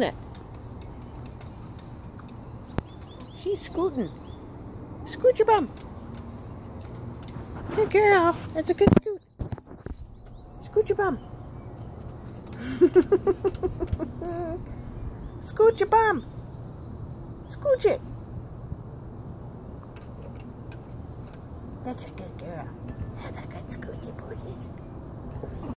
looking at? She's scooting. Scoot your bum. Good girl. That's a good scoot. Scoot your bum. Scoot your bum. Scooch it. That's a good girl. That's a good scoochie booties.